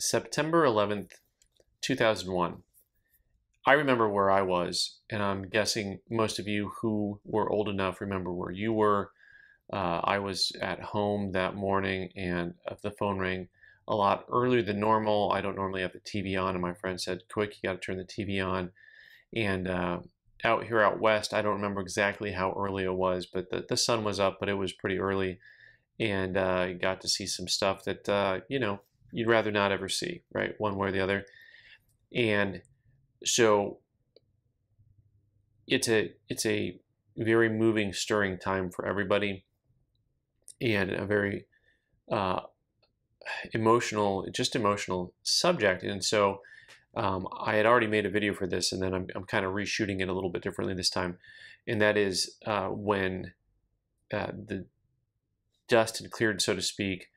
September 11th, 2001. I remember where I was, and I'm guessing most of you who were old enough remember where you were. Uh, I was at home that morning, and the phone rang a lot earlier than normal. I don't normally have the TV on, and my friend said, "Quick, you got to turn the TV on." And uh, out here out west, I don't remember exactly how early it was, but the, the sun was up, but it was pretty early, and uh, got to see some stuff that uh, you know you'd rather not ever see, right? One way or the other, and so it's a it's a very moving, stirring time for everybody, and a very uh, emotional, just emotional subject. And so um, I had already made a video for this, and then I'm, I'm kind of reshooting it a little bit differently this time, and that is uh, when uh, the dust had cleared, so to speak.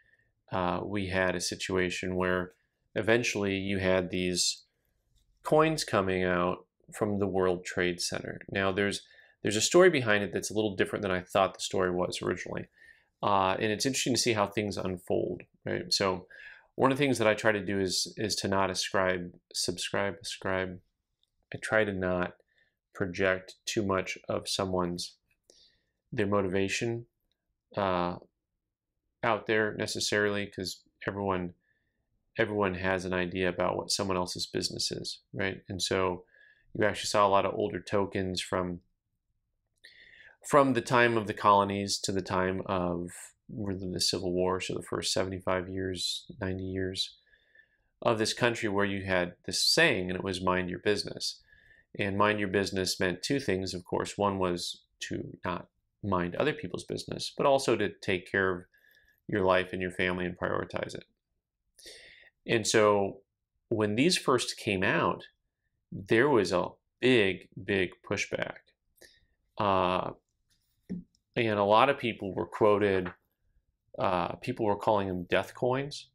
Uh, we had a situation where eventually you had these coins coming out from the World Trade Center. Now, there's there's a story behind it that's a little different than I thought the story was originally, uh, and it's interesting to see how things unfold. Right. So, one of the things that I try to do is is to not ascribe, subscribe, ascribe. I try to not project too much of someone's their motivation uh, out there necessarily because everyone everyone has an idea about what someone else's business is, right? And so you actually saw a lot of older tokens from from the time of the colonies to the time of the Civil War, so the first 75 years, 90 years of this country where you had this saying, and it was mind your business. And mind your business meant two things, of course. One was to not mind other people's business, but also to take care of your life and your family and prioritize it. And so when these first came out, there was a big, big pushback. Uh, and a lot of people were quoted, uh, people were calling them death coins.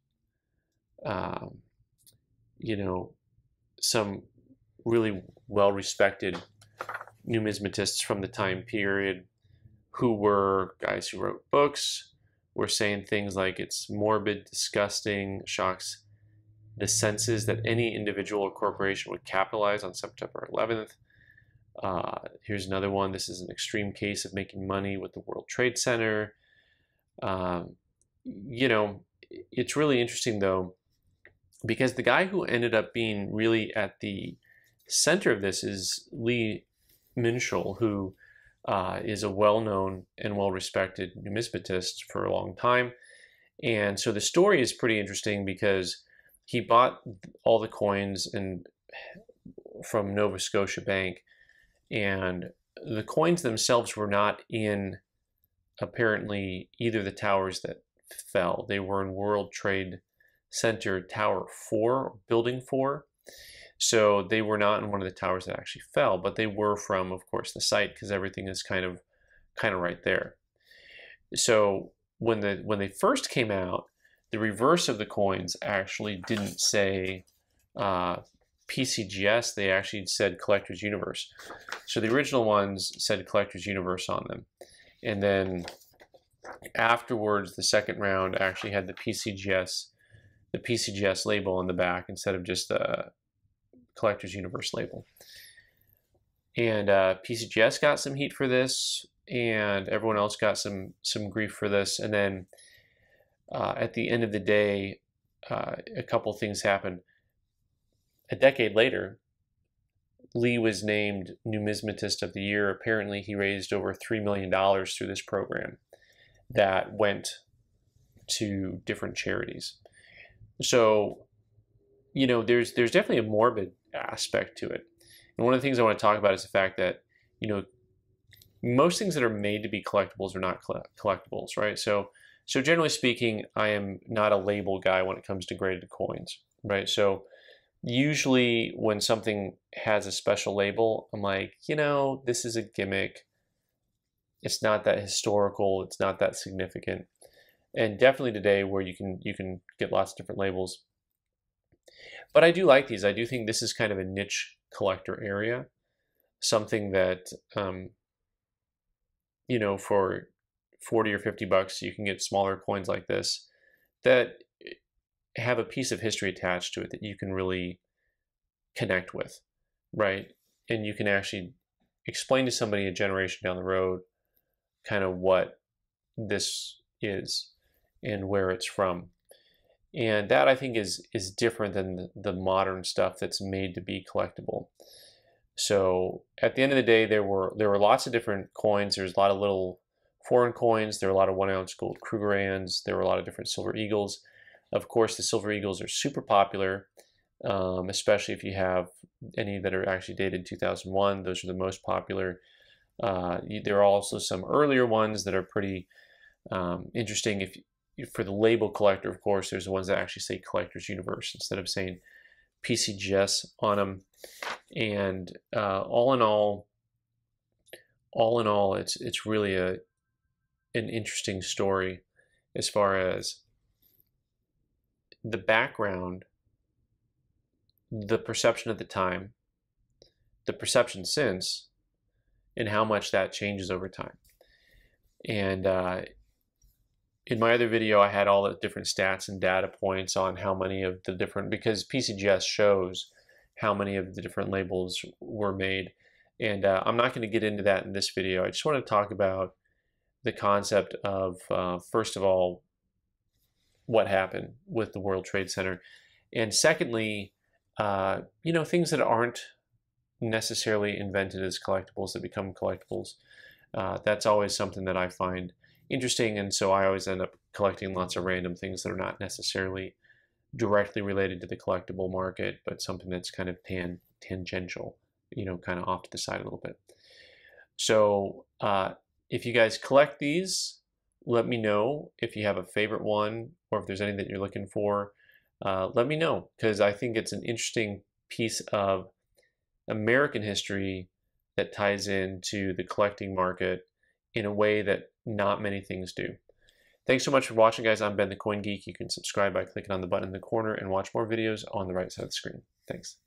Um, you know, some really well respected numismatists from the time period who were guys who wrote books were saying things like it's morbid, disgusting, shocks the senses that any individual or corporation would capitalize on September 11th. Uh, here's another one. This is an extreme case of making money with the World Trade Center. Um, you know, it's really interesting though, because the guy who ended up being really at the center of this is Lee Minshull, who uh, is a well-known and well-respected numismatist for a long time. And so the story is pretty interesting because he bought all the coins and from Nova Scotia Bank, and the coins themselves were not in apparently either the towers that fell. They were in World Trade Center Tower 4, Building 4. So they were not in one of the towers that actually fell, but they were from, of course, the site because everything is kind of kind of right there. So when the when they first came out, the reverse of the coins actually didn't say uh, PCGS, they actually said Collectors Universe. So the original ones said Collectors Universe on them. And then afterwards, the second round actually had the PCGS, the PCGS label on the back instead of just the Collectors Universe label. And uh, PCGS got some heat for this, and everyone else got some some grief for this. And then uh, at the end of the day, uh, a couple things happened. A decade later, Lee was named Numismatist of the Year. Apparently, he raised over $3 million through this program that went to different charities. So, you know, there's there's definitely a morbid aspect to it. And one of the things I want to talk about is the fact that, you know, most things that are made to be collectibles are not collectibles, right? So so generally speaking, I am not a label guy when it comes to graded coins, right? So usually when something has a special label, I'm like, you know, this is a gimmick. It's not that historical. It's not that significant. And definitely today where you can you can get lots of different labels. But I do like these. I do think this is kind of a niche collector area, something that um, you know for 40 or 50 bucks, you can get smaller coins like this that have a piece of history attached to it that you can really connect with, right? And you can actually explain to somebody a generation down the road kind of what this is and where it's from. And that I think is is different than the modern stuff that's made to be collectible. So at the end of the day, there were there were lots of different coins. There's a lot of little foreign coins. There were a lot of one ounce gold Krugerrands. There were a lot of different silver eagles. Of course, the silver eagles are super popular, um, especially if you have any that are actually dated 2001. Those are the most popular. Uh, there are also some earlier ones that are pretty um, interesting. If for the label collector, of course, there's the ones that actually say Collectors Universe instead of saying PCGS on them. And uh, all in all, all in all, it's it's really a an interesting story as far as the background, the perception at the time, the perception since, and how much that changes over time. And uh, in my other video, I had all the different stats and data points on how many of the different, because PCGS shows how many of the different labels were made. And uh, I'm not going to get into that in this video. I just want to talk about the concept of, uh, first of all, what happened with the World Trade Center. And secondly, uh, you know, things that aren't necessarily invented as collectibles that become collectibles. Uh, that's always something that I find interesting. And so I always end up collecting lots of random things that are not necessarily directly related to the collectible market, but something that's kind of tan tangential, you know, kind of off to the side a little bit. So uh, if you guys collect these, let me know if you have a favorite one or if there's anything that you're looking for. Uh, let me know because I think it's an interesting piece of American history that ties into the collecting market in a way that not many things do. Thanks so much for watching, guys. I'm Ben the Coin Geek. You can subscribe by clicking on the button in the corner and watch more videos on the right side of the screen. Thanks.